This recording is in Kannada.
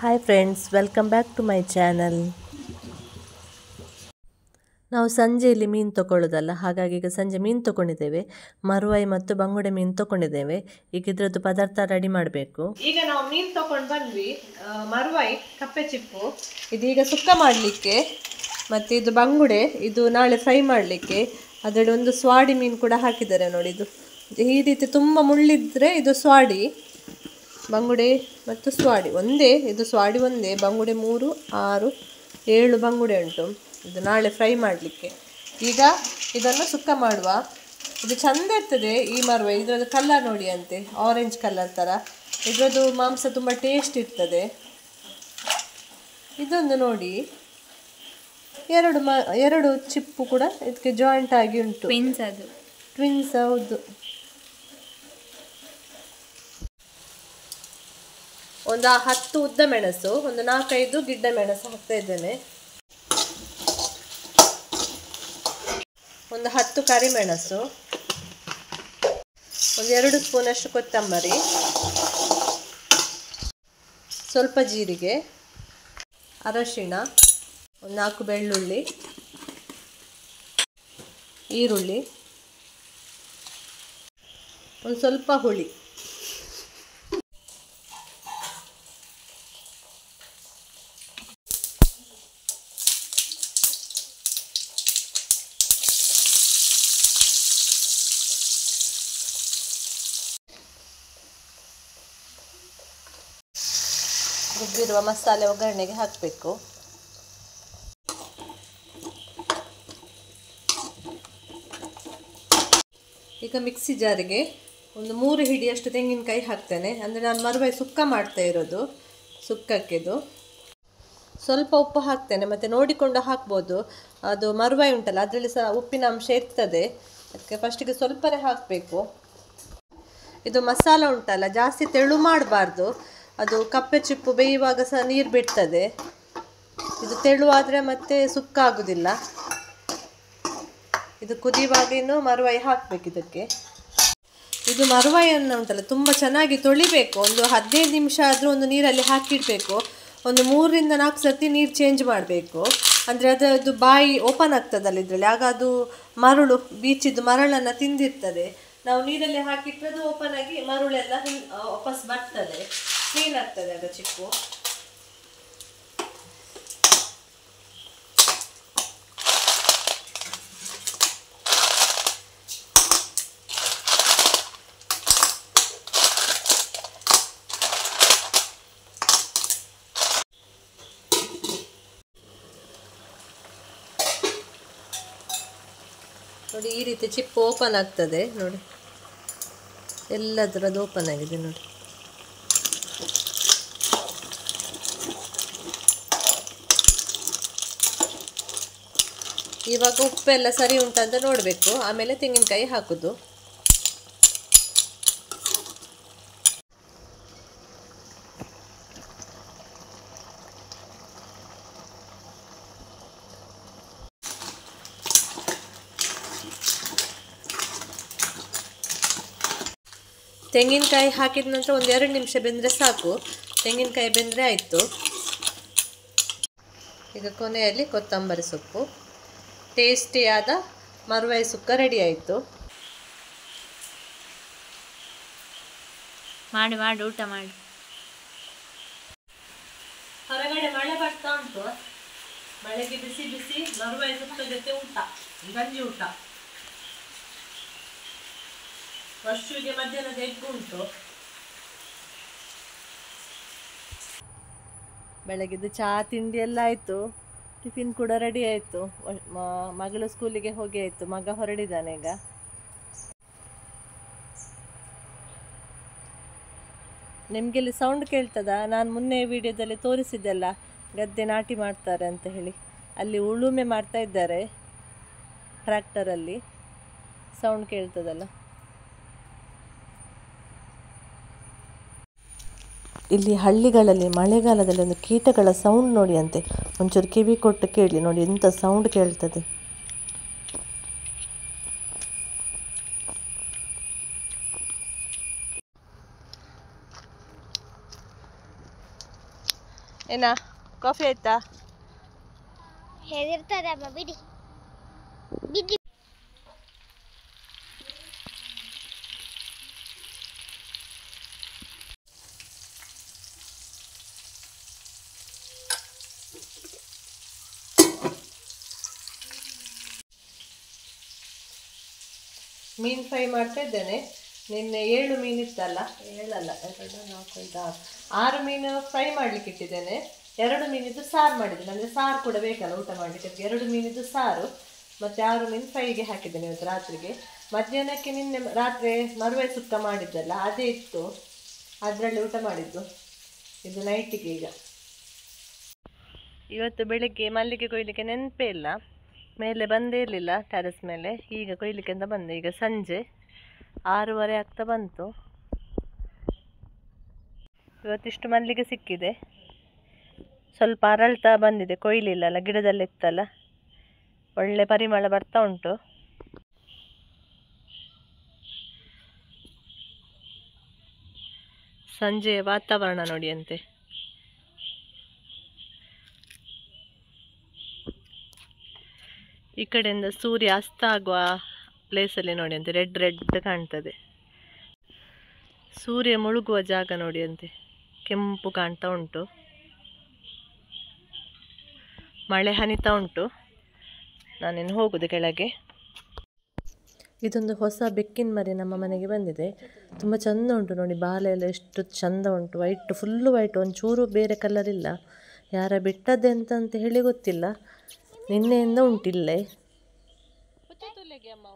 Hi friends welcome back to my channel ನಾವು ಸಂಜೆಯಲ್ಲಿ ಮೀನು ತೊಗೊಳ್ಳೋದಲ್ಲ ಹಾಗಾಗಿ ಈಗ ಸಂಜೆ ಮೀನು ತೊಗೊಂಡಿದ್ದೇವೆ ಮರುವೈ ಮತ್ತು ಬಂಗುಡೆ ಮೀನು ತೊಗೊಂಡಿದ್ದೇವೆ ಈಗ ಇದ್ರದ್ದು ಪದಾರ್ಥ ರೆಡಿ ಮಾಡಬೇಕು. ಈಗ ನಾವು ಮೀನು ತಗೊಂಡು ಬಂದ್ವಿ ಮರುವಾಯಿ ಮರುವೈ, ಕಪ್ಪೆ ಚಿಪ್ಪು. ಇದೀಗ ಸುಕ್ಕ ಮಾಡಲಿಕ್ಕೆ, ಮತ್ತು ಇದು ಬಂಗುಡೆ, ಇದು ನಾಳೆ ಫ್ರೈ ಮಾಡಲಿಕ್ಕೆ. ಅದರಲ್ಲಿ ಒಂದು ಸ್ವಾಡಿ ಮೀನು ಕೂಡ ಹಾಕಿದ್ದಾರೆ ನೋಡಿ, ಇದು ಈ ರೀತಿ ತುಂಬ ಮುಳ್ಳಿದ್ರೆ ಇದು ಸ್ವಾಡಿ. ಬಂಗುಡೆ ಮತ್ತು ಸ್ವಾಡಿ. ಒಂದೇ ಇದು ಸ್ವಾಡಿ ಒಂದೇ ಬಂಗುಡೆ ಮೂರು ಆರು ಏಳು ಬಂಗುಡೆ ಉಂಟು. ಇದು ನಾಳೆ ಫ್ರೈ ಮಾಡಲಿಕ್ಕೆ. ಈಗ ಇದನ್ನು ಸುಕ್ಕ ಮಾಡುವ. ಇದು ಚಂದ ಇರ್ತದೆ ಈ ಮರುವ. ಇದರದ್ದು ಕಲರ್ ನೋಡಿ ಅಂತೆ ಆರೆಂಜ್ ಕಲರ್ ಥರ ಇದರದ್ದು ಮಾಂಸ ತುಂಬ ಟೇಸ್ಟ್ ಇರ್ತದೆ. ಇದೊಂದು ನೋಡಿ. ಎರಡು ಮ ಎರಡು ಚಿಪ್ಪು ಕೂಡ ಇದಕ್ಕೆ ಜಾಯಿಂಟ್ ಆಗಿ ಉಂಟು. ಟ್ವಿನ್ಸ್ ಅದು. ಟ್ವಿನ್ಸ್ ಹೌದು. ಒಂದು ಹತ್ತು ಉದ್ದ ಮೆಣಸು, ಒಂದು ನಾಲ್ಕೈದು ಗಿಡ್ಡ ಮೆಣಸು ಹಾಕ್ತಾ ಇದ್ದೇನೆ. ಒಂದು ಹತ್ತು ಕರಿಮೆಣಸು ಒಂದು ಎರಡು ಸ್ಪೂನಷ್ಟು ಕೊತ್ತಂಬರಿ, ಸ್ವಲ್ಪ ಜೀರಿಗೆ, ಅರಶಿಣ, ಒಂದು ನಾಲ್ಕು ಬೆಳ್ಳುಳ್ಳಿ, ಈರುಳ್ಳಿ, ಒಂದು ಸ್ವಲ್ಪ ಹುಳಿ. ರುಬ್ಬಿರುವ ಮಸಾಲೆ ಒಗ್ಗರಣೆಗೆ ಹಾಕಬೇಕು. ಈಗ ಮಿಕ್ಸಿ ಜಾರಿಗೆ ಒಂದು ಮೂರು ಹಿಡಿಯಷ್ಟು ತೆಂಗಿನಕಾಯಿ ಹಾಕ್ತೇನೆ. ಅಂದರೆ ನಾನು ಮರುವೆ ಸುಕ್ಕ ಮಾಡ್ತಾ ಇರೋದು, ಸುಕ್ಕಕ್ಕಿದು. ಸ್ವಲ್ಪ ಉಪ್ಪು ಹಾಕ್ತೇನೆ, ಮತ್ತು ನೋಡಿಕೊಂಡು ಹಾಕ್ಬೋದು. ಅದು ಮರುವಾಯಿ ಉಂಟಲ್ಲ, ಅದರಲ್ಲಿ ಸಹ ಉಪ್ಪಿನ ಅಂಶ ಇರ್ತದೆ. ಅದಕ್ಕೆ ಫಸ್ಟಿಗೆ ಸ್ವಲ್ಪನೇ ಹಾಕಬೇಕು. ಇದು ಮಸಾಲ ಉಂಟಲ್ಲ, ಜಾಸ್ತಿ ತೆಳು ಮಾಡಬಾರ್ದು. ಅದು ಕಪ್ಪೆ ಚಿಪ್ಪು ಬೇಯುವಾಗ ಸಹ ನೀರು ಬಿಡ್ತದೆ. ಇದು ತೆಳುವಾದರೆ ಮತ್ತೆ ಸುಕ್ಕ ಆಗೋದಿಲ್ಲ ಇದು ಕುದಿಯುವಾಗ ಇನ್ನು ಮರುವಾಯಿ ಹಾಕಬೇಕು ಇದಕ್ಕೆ. ಇದು ಮರುವಾಯನ್ನು ಉಂಟಲ್ಲ, ತುಂಬ ಚೆನ್ನಾಗಿ ತೊಳಿಬೇಕು. ಒಂದು ಹದಿನೈದು ನಿಮಿಷ ಆದರೂ ಒಂದು ನೀರಲ್ಲಿ ಹಾಕಿಡಬೇಕು. ಒಂದು ಮೂರರಿಂದ ನಾಲ್ಕು ಸರ್ತಿ ನೀರು ಚೇಂಜ್ ಮಾಡಬೇಕು. ಅಂದರೆ ಅದರದ್ದು ಬಾಯಿ ಓಪನ್ ಆಗ್ತದಲ್ಲ ಇದರಲ್ಲಿ, ಆಗ ಅದು ಮರಳು, ಬೀಚಿದ್ದು ಮರಳನ್ನು ತಿಂದಿರ್ತದೆ. ನಾವು ನೀರಲ್ಲಿ ಹಾಕಿಟ್ಟರೆ ಅದು ಓಪನ್ ಆಗಿ ಮರುಳೆಲ್ಲ ವಾಪಸ್ ಬರ್ತದೆ. ಕ್ಲೀನ್ ಆಗ್ತದೆ ಅದು ಚಿಪ್ಪು? ನೋಡಿ, ಈ ರೀತಿ ಚಿಪ್ ಓಪನ್ ಆಗ್ತದೆ, ನೋಡಿ. ಎಲ್ಲದರದ್ದು ಓಪನ್ ಆಗಿದೆ, ನೋಡಿ. ಇವಾಗ ಉಪ್ಪೆಲ್ಲ ಸರಿ ಉಂಟಂತ ನೋಡಬೇಕು. ಆಮೇಲೆ ತೆಂಗಿನಕಾಯಿ ಹಾಕೋದು. ತೆಂಗಿನಕಾಯಿ ಹಾಕಿದ ನಂತರ ಒಂದು ಎರಡು ನಿಮಿಷ ಬೆಂದರೆ ಸಾಕು. ತೆಂಗಿನಕಾಯಿ ಬೆಂದರೆ ಆಯಿತು. ಈಗ ಕೊನೆಯಲ್ಲಿ ಕೊತ್ತಂಬರಿ ಸೊಪ್ಪು. ಟೇಸ್ಟಿಯಾದ ಮರುವಾಯಿ ಸುಕ್ಕ ರೆಡಿ ಆಯಿತು. ಮಾಡಿ ಮಾಡಿ ಊಟ ಮಾಡಿ. ಹೊರಗಡೆ ಮಳೆ ಬರ್ತಾ ಉಂಟು. ಮಳೆಗೆ ಬಿಸಿ ಬಿಸಿ ಮರುವಾಯಿ ಸುಕ್ಕ ಜೊತೆ ಊಟ ಗಂಜಿ ಊಟ. ವರ್ಷಿಗೆ ಮಧ್ಯಾಹ್ನದ ಎಗ್ ಉಂಟು. ಬೆಳಗ್ಗೆದು ಚಹಾ ತಿಂಡಿ ಎಲ್ಲ ಆಯಿತು. ಟಿಫಿನ್ ಕೂಡ ರೆಡಿ ಆಯಿತು. ಮಗಳು ಸ್ಕೂಲಿಗೆ ಹೋಗಿ ಆಯಿತು. ಮಗ ಹೊರಡಿದ್ದಾನೆ ಈಗ. ನಿಮಗೆಲ್ಲಿ ಸೌಂಡ್ ಕೇಳ್ತದ? ನಾನು ಮೊನ್ನೆ ವಿಡಿಯೋದಲ್ಲಿ ತೋರಿಸಿದ್ದೆಲ್ಲ, ಗದ್ದೆ ನಾಟಿ ಮಾಡ್ತಾರೆ ಅಂತ ಹೇಳಿ. ಅಲ್ಲಿ ಉಳುಮೆ ಮಾಡ್ತಾ ಇದ್ದಾರೆ ಟ್ರ್ಯಾಕ್ಟರಲ್ಲಿ ಸೌಂಡ್ ಕೇಳ್ತದಲ್ಲ. ಇಲ್ಲಿ ಹಳ್ಳಿಗಳಲ್ಲಿ, ಮಳೆಗಾಲದಲ್ಲಿ ಒಂದು ಕೀಟಗಳ ಸೌಂಡ್ ನೋಡಿ ಅಂತೆ ಒಂಚೂರು ಕಿವಿ ಕೊಟ್ಟು ಕೇಳಿ ನೋಡಿ ಎಂಥ ಸೌಂಡ್ ಕೇಳ್ತದೆ. ಏನಾ ಕಾಫಿ ಆಯ್ತಾ? ಬಿಡಿ. ಮೀನು ಫ್ರೈ ಮಾಡ್ತಾ ಇದ್ದೇನೆ. ನಿನ್ನೆ ಏಳು ಮೀನು ಇತ್ತಲ್ಲ? ಏಳಲ್ಲ ಎರಡು ನಾಲ್ಕು ಐದು ಆರು. ಆರು ಮೀನು ಫ್ರೈ ಮಾಡಲಿಕ್ಕೆ ಇಟ್ಟಿದ್ದೇನೆ. ಎರಡು ಮೀನಿದ್ದು ಸಾರು ಮಾಡಿದ್ದೇನೆ. ಅಂದರೆ ಸಾರು ಕೂಡ ಬೇಕಲ್ಲ, ಊಟ ಮಾಡಲಿಕ್ಕೆ. ಅದಕ್ಕೆ ಎರಡು ಮೀನಿದ್ದು ಸಾರು. ಮತ್ತು ಆರು ಮೀನು ಫ್ರೈಗೆ ಹಾಕಿದ್ದೇನೆ ಇವತ್ತು ರಾತ್ರಿಗೆ. ಮಧ್ಯಾಹ್ನಕ್ಕೆ ನಿನ್ನೆ ರಾತ್ರಿ ಮರುವೆ ಸುಕ್ಕ ಮಾಡಿದ್ದಲ್ಲ, ಅದೇ ಇತ್ತು. ಅದರಲ್ಲಿ ಊಟ ಮಾಡಿದ್ದು. ಇದು ನೈಟಿಗೆ ಈಗ. ಇವತ್ತು ಬೆಳಿಗ್ಗೆ ಮಲ್ಲಿಗೆ ಕೊಯ್ಲಿಕ್ಕೆ ನೆನಪೇ ಇಲ್ಲ. ಮೇಲೆ ಬಂದೇ ಇರಲಿಲ್ಲ ಮೇಲೆ. ಈಗ ಕೊಯ್ಲಿಕ್ಕೆ ಅಂತ ಬಂದೆ. ಈಗ ಸಂಜೆ ಆರೂವರೆ ಆಗ್ತಾ ಬಂತು. ಇವತ್ತಿಷ್ಟು ಮಲ್ಲಿಗೆ ಸಿಕ್ಕಿದೆ. ಸ್ವಲ್ಪ ಅರಳ್ತಾ ಬಂದಿದೆ. ಕೊಯ್ಲಿಲ್ಲಲ್ಲ ಗಿಡದಲ್ಲಿತ್ತಲ್ಲ ಒಳ್ಳೆ ಪರಿಮಳ ಬರ್ತಾ ಉಂಟು. ಸಂಜೆಯ ವಾತಾವರಣ ನೋಡಿ ಅಂತೆ. ಈ ಕಡೆಯಿಂದ ಸೂರ್ಯ ಅಸ್ತ ಆಗುವ ಪ್ಲೇಸಲ್ಲಿ ನೋಡಿ ಅಂತೆ. ರೆಡ್ ರೆಡ್ ಕಾಣ್ತದೆ. ಸೂರ್ಯ ಮುಳುಗುವ ಜಾಗ ನೋಡಿ ಅಂತೆ. ಕೆಂಪು ಕಾಣ್ತಾ ಉಂಟು. ಮಳೆ ಹನಿತಾ ಉಂಟು. ನಾನಿನ್ನು ಹೋಗುದು ಕೆಳಗೆ. ಇದೊಂದು ಹೊಸ ಬೆಕ್ಕಿನ ಮರಿ ನಮ್ಮ ಮನೆಗೆ ಬಂದಿದೆ. ತುಂಬ ಚಂದ ಉಂಟು ನೋಡಿ. ಬಾಲ ಎಲ್ಲ ಎಷ್ಟು ಚಂದ ಉಂಟು. ವೈಟ್ ಫುಲ್ಲು ವೈಟ್ ಒಂಚೂರು ಬೇರೆ ಕಲರ್ ಇಲ್ಲ. ಯಾರ ಬಿಟ್ಟದ್ದೆ ಅಂತ ಅಂತ ಹೇಳಿ ಗೊತ್ತಿಲ್ಲ. ನಿನ್ನೆಯಿಂದ ಉಂಟಿಲ್ಲೇ ಅಮ್ಮ